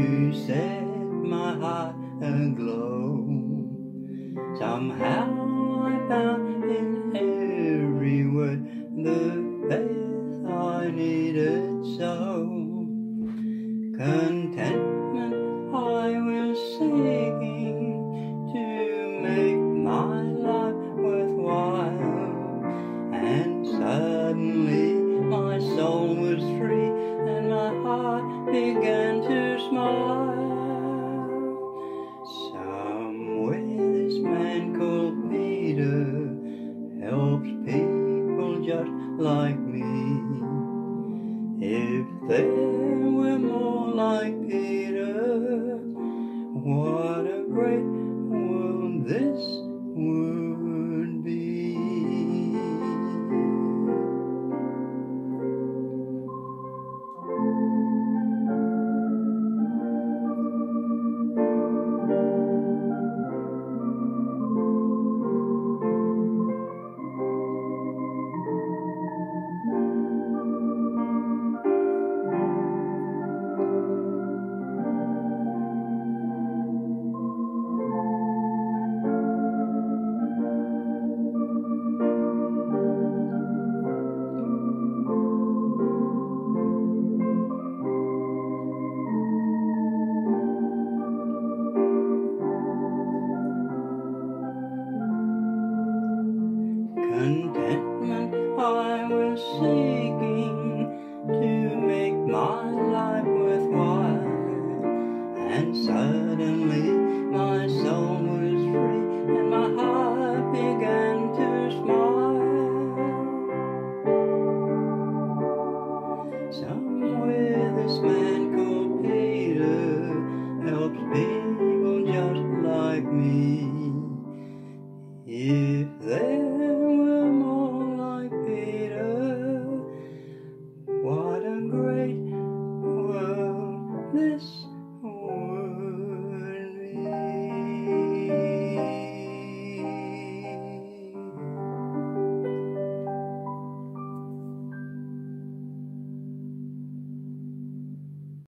who set my heart aglow. Somehow I found in every word the faith I needed so. Contentment just like me. If there were more like Peter, what a great world this Contentment I was seeking to make my life worthwhile. And suddenly my soul was free and my heart began to smile. Somewhere this man called Peter helps people just like me. If there this